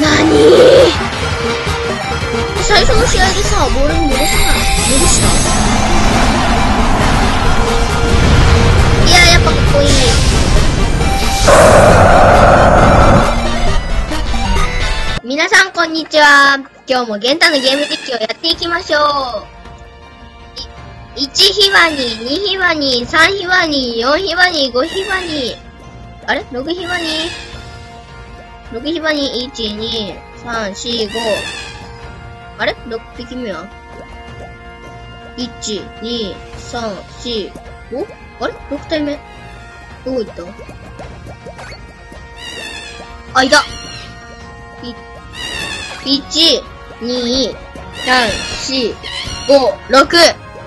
なに最初の試合でさ、ボールに戻さない戻した？いや、やっぱかっこいい。皆さんこんにちは。今日もゲンタのゲーム実況やっていきましょう。1ヒバニ、2ヒバニ、3ヒバニ、4ヒバニ、5ヒバニ。あれ ?6 ヒバニ ?6 ヒバニ、1、2、3、4、5。あれ ?6 匹目は ?1、2、3、4、5? あれ ?6 体目？どこ行った？あ、いた !1、2、3、4、5、6!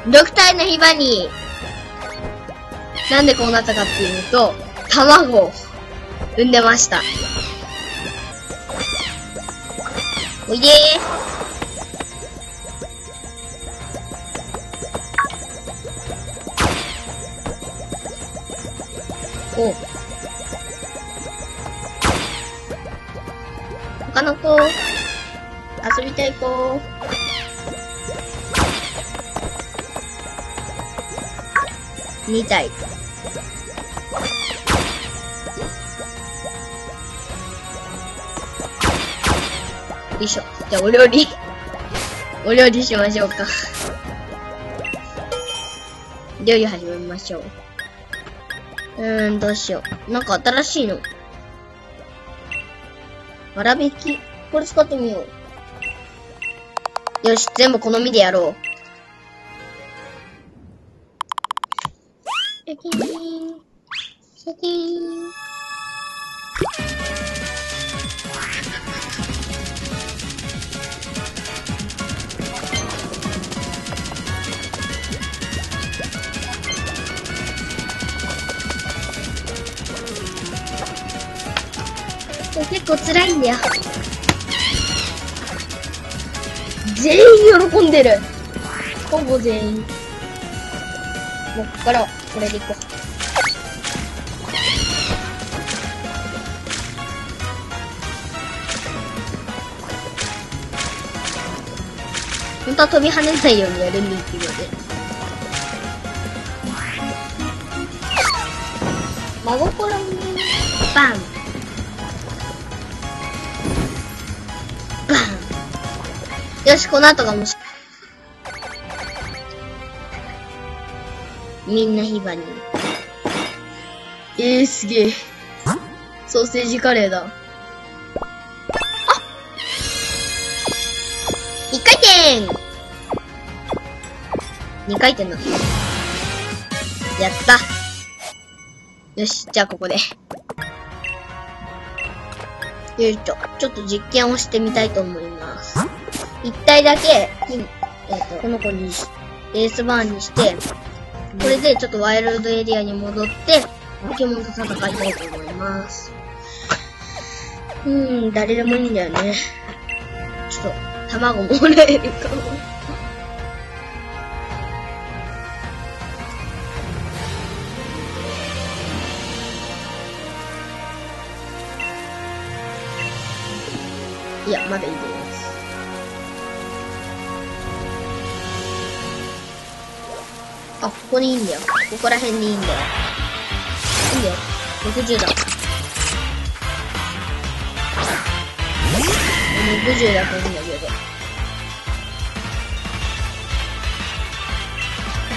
6体のヒバに、なんでこうなったかっていうと、卵を産んでました。おいでー。お他の子、遊びたい子。みたい。よいしょ。じゃあ、お料理お料理しましょうか料理始めましょう。うーん、どうしよう。なんか新しいの。わらびきこれ使ってみよう。よし、全部好みでやろう。結構辛いんだよ。全員喜んでる。ほぼ全員。もうこっからこれでいこう。本当は飛び跳ねないようにやるんですけどね。真心に、バン。よし、この後がもしみんなヒバに。えー、すげえ。ソーセージカレーだ。あ一回転二回転だ。やった。よし、じゃあここで。よいしょ。ちょっと実験をしてみたいと思います。一体だけ、えっ、ー、と、この子に、レースバーンにして、これでちょっとワイルドエリアに戻って、ポケモンと戦いたいと思います。うーん、誰でもいいんだよね。ちょっと、卵もらえるかも。いや、まだいいです。あ、ここにいいんだよ。ここら辺にいいんだよ。いいんだよ。60だ。60だといいんだけど。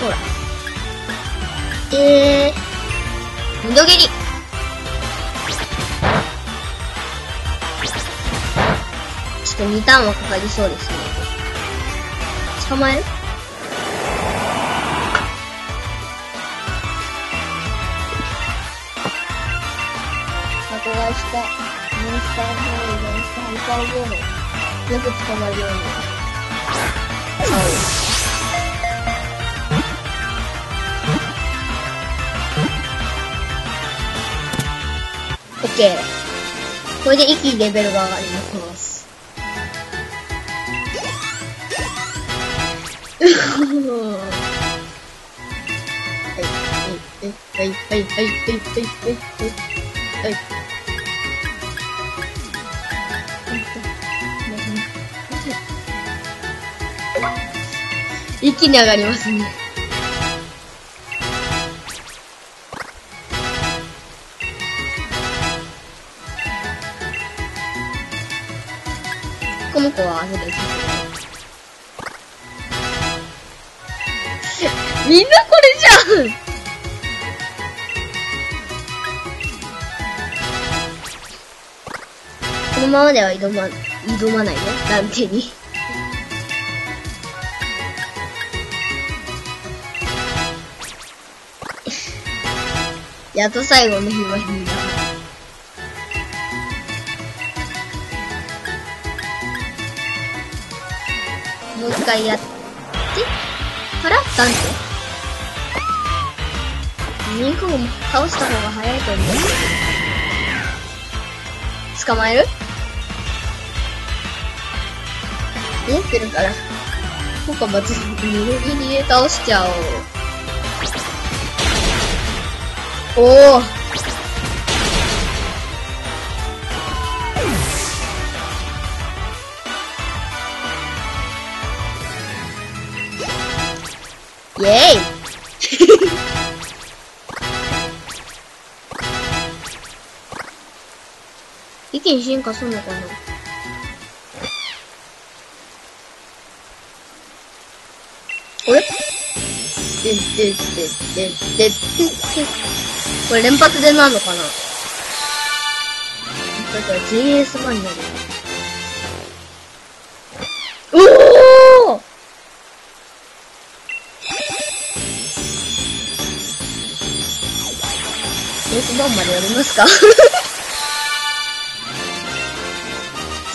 ほら。えー、二度蹴りちょっと2ターンはかかりそうですね。捕まえる？した。モンスターボールでハイパーボールよく捕まるように。オッケー。これで一気にレベルが上がります。はい。はい、はい、はい、はい、はい、はい、はい、はい。一気に上がりますね。この子は後でみんなこれじゃんこのままでは挑ま、挑まないね、断定に。やっと最後の日は日だ。もう一回やって、からダンテミンコも倒した方が早いと思う。捕まえる？持ってるから。ここまず、ギリギリで倒しちゃおう。おお。イェー。イ 一気に進化するのかな？あれ？で、で、で、で、で、で、これ連発でなんのかな？だから JS 版になる。おー JS 版までやりますか？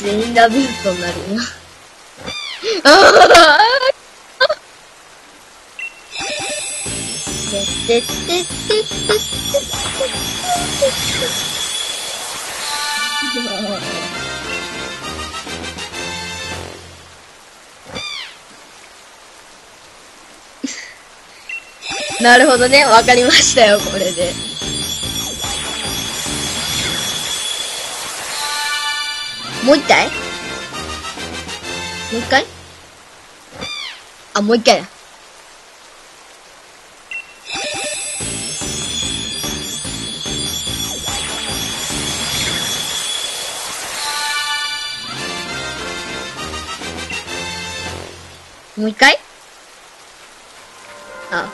全員ラビットになるよ。ああてってってってってなるほどね。わかりましたよ、これで。もう一回？もう一回？あ、もう一回だ。もう一回？あ、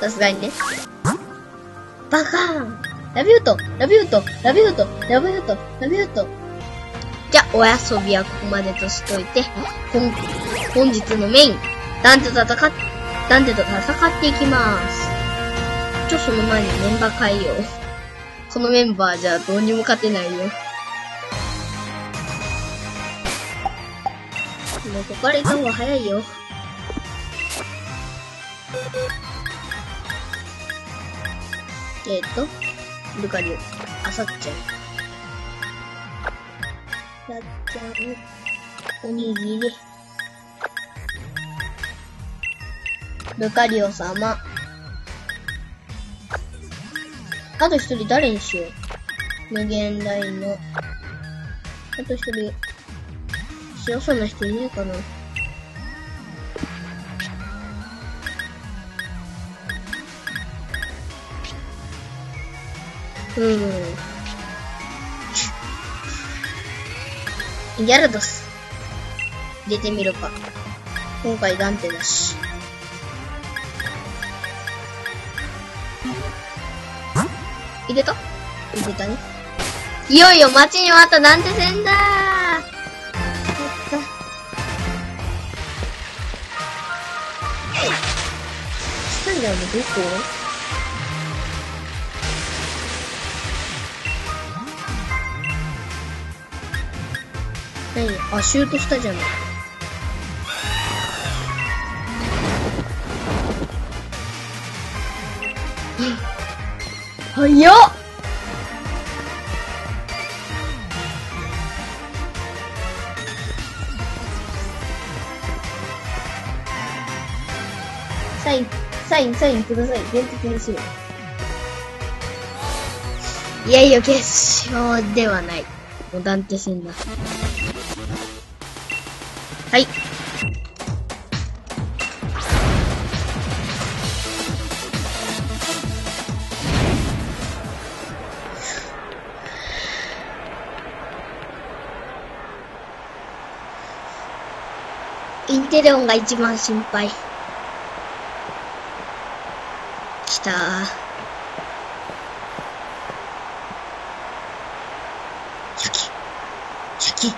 さすがにね。バカーンラビュートラビュートラビュートラビュートラビュートじゃあ、お遊びはここまでとしといて、本、本日のメイン、ダンテと戦っ、ダンテと戦っていきまーす。ちょ、その前にメンバー変えよう。このメンバーじゃどうにも勝てないよ。もうここから行った方が早いよ。えっ、ー、と、ルカリオ、あさっちゃん。さっちゃん、おにぎり。ルカリオ様。あと一人誰にしよう。無限大の。あと一人、強そうな人いねえかな。うん。ギャルドス。入れてみるか。今回ダンテだし。入れた？入れたね。いよいよ待ちに待ったダンテ戦だーやった。スタンダーのどこ？何あ、シュートしたじゃない。早っサイン、サイン、サインください。限定にしよう。いやいや、決勝ではない。もう断定戦だ。インテレオンが一番心配。きたシャキ。シャキ。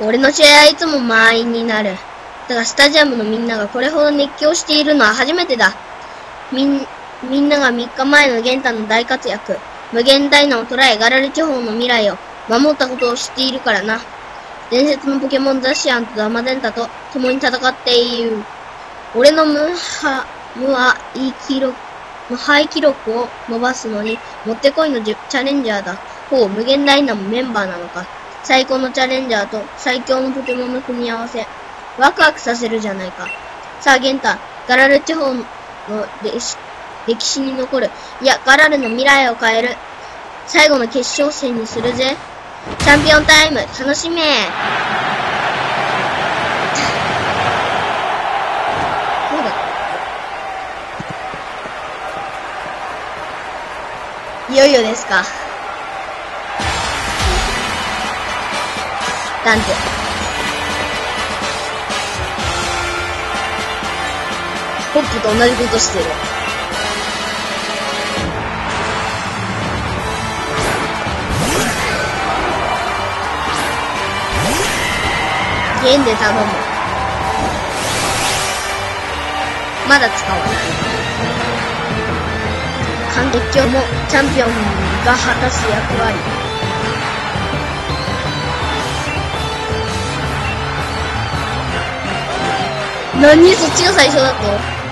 俺の試合はいつも満員になる。だがスタジアムのみんながこれほど熱狂しているのは初めてだ。みん、みんなが3日前の玄太の大活躍、無限ダイナを捉えガラル地方の未来を守ったことを知っているからな。伝説のポケモンザシアンとダマデンタと共に戦っている。俺の無破、無破、い記録、無敗記録を伸ばすのに、もってこいのチャレンジャーだ。ほう、無限ダイナもメンバーなのか。最高のチャレンジャーと最強のポケモンの組み合わせ。ワクワクさせるじゃないか。さあ、ゲンタ、ガラル地方の歴史に残る。いや、ガラルの未来を変える。最後の決勝戦にするぜ。チャンピオンタイム、楽しめ。いよいよですか。ダンテ。ポップと同じことしてる。ゲンで頼む。まだ使わない。感激鏡もチャンピオンが果たす役割。何？そっちが最初だと？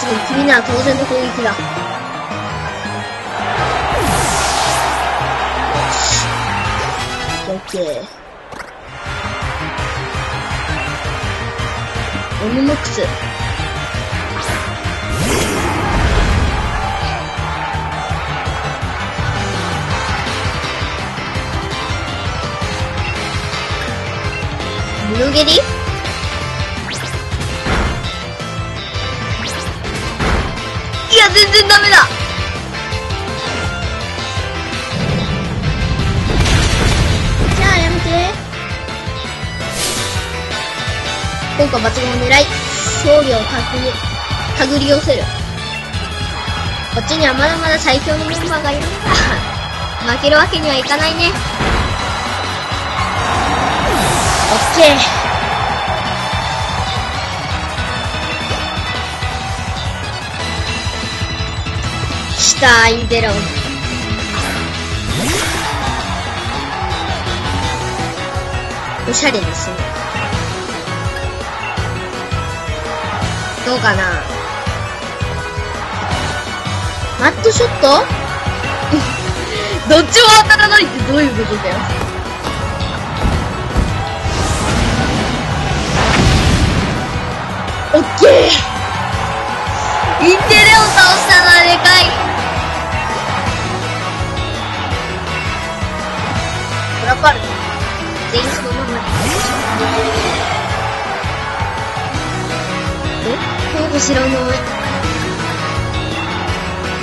効果抜群。君なら当然の攻撃だ。オッケー。オムノックス。ブルゲ効果抜群を狙い勝利を手繰り寄せる。こっちにはまだまだ最強のメンバーがいる。ん だ負けるわけにはいかないね。オッケー。したインテロン。おしゃれですね。どうかな？マットショット？どっちも当たらないってどういうことだよ？オッケー！インテレを倒したのはでかい。ラパル。全員そのまま。えなんか知らない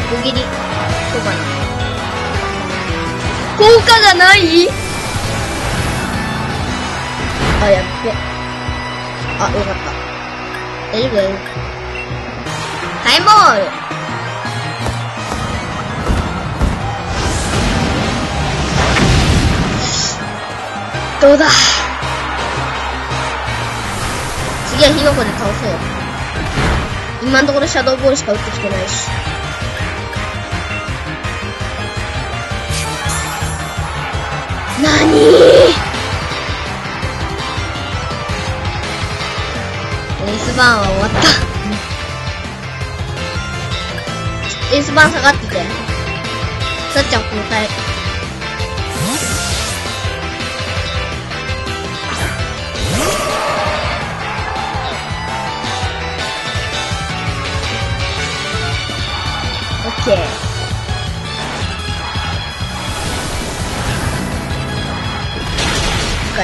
小切りそうかな効果がないあ、やっべ。あ、よかった。大丈夫だ。よ。タイムボールどうだ。次は火の粉で倒そう今のところシャドーボールしか打ってきてないし。なにエースバーンは終わった。エースバーン下がってて。さっちゃん交代てか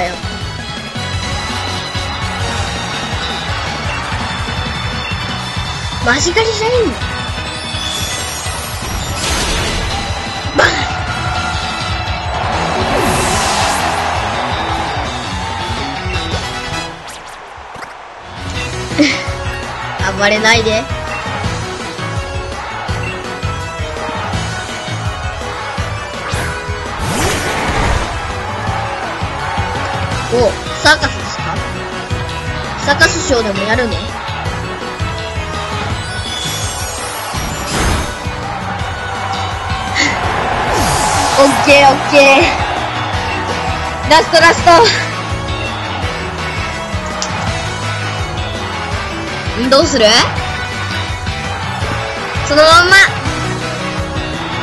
バ暴れ ないで。お、サーカスですか？サーカスショーでもやるの？オッケーオッケー。ラストラスト。どうする？そのまんま。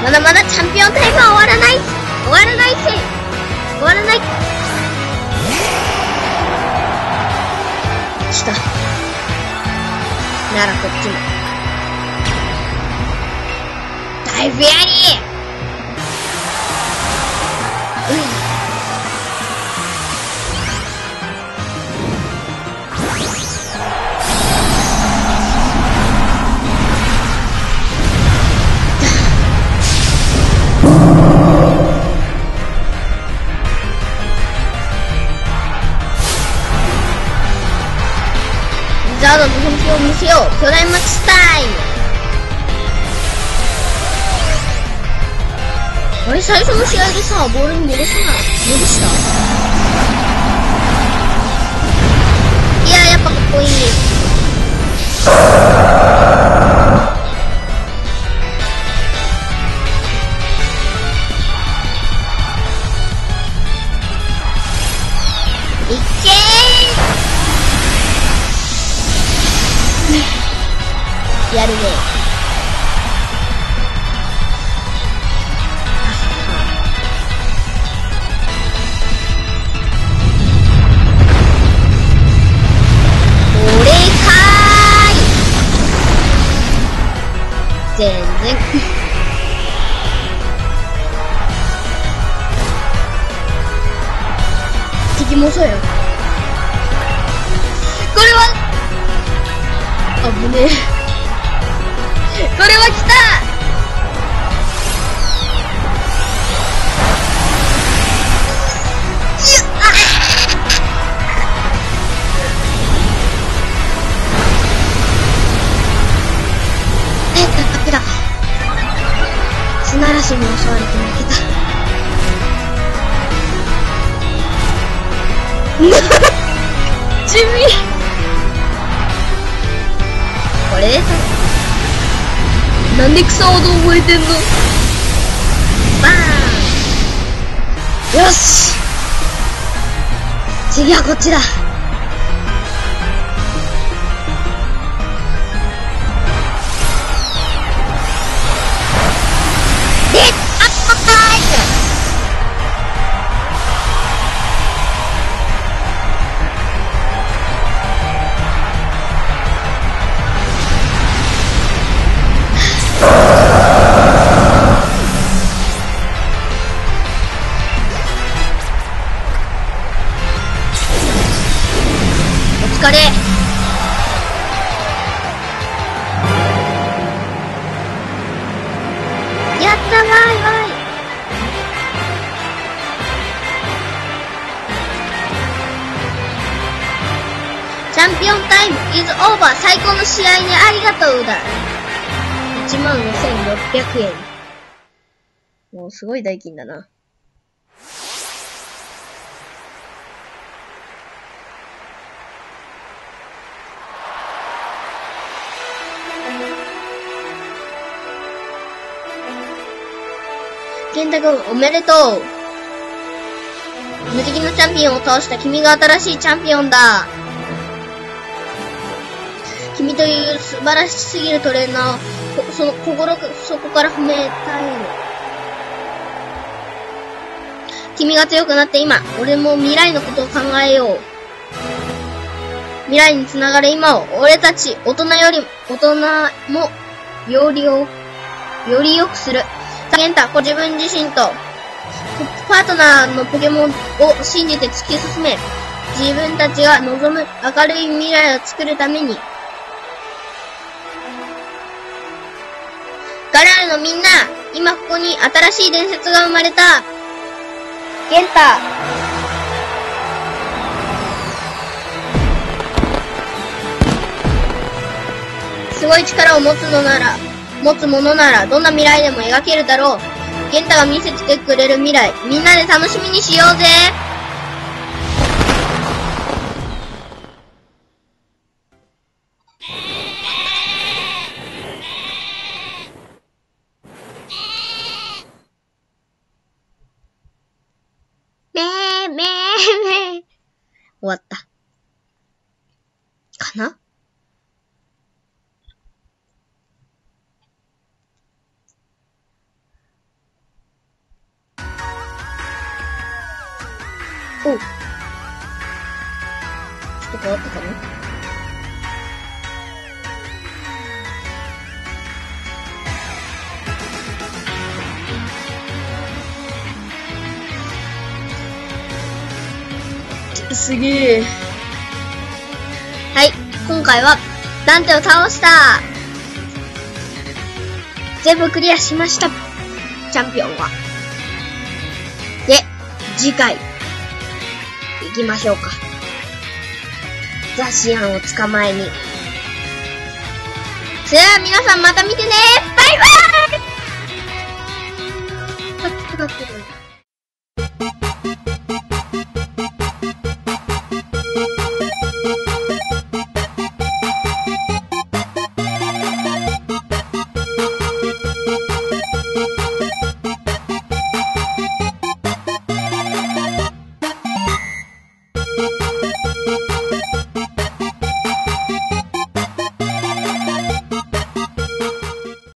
まだまだチャンピオンタイムは終わらない。終わらないせ。終わらない。来た。ならこっちも。だいぶやりザードの本気を見せよう。巨大マッチスタイム。あれ最初の試合でさ、ボールに戻さない、戻した？いや、やっぱかっこいい。やるね。これかーい全然。敵もそうよ。これは、あぶねえ。これは来た。砂嵐に襲われて負けた。地味。これ？でなんで草ほど覚えてんの？バーン！よし！次はこっちだ。100円。もうすごい代金だな。健太君、おめでとう。無敵のチャンピオンを倒した君が新しいチャンピオンだ。君という素晴らしすぎるトレーナー、その心底から褒めたいの。君が強くなって今、俺も未来のことを考えよう。未来につながる今を、俺たち、大人より、大人も、よりを、より良くする。健太、ご自分自身と、パートナーのポケモンを信じて突き進め。自分たちが望む明るい未来を作るために。ガラルのみんな、今ここに新しい伝説が生まれた。ゲンタ。すごい力を持つのなら、持つものなら、どんな未来でも描けるだろう。ゲンタが見せてくれる未来、みんなで楽しみにしようぜめーめーめー。終終わった。かな？お。ちょっと変わったかな？すげえ。はい、今回は、ダンテを倒した全部クリアしましたチャンピオンは。で、次回、行きましょうか。ザシアンを捕まえに。それでは皆さんまた見てねバイバイ。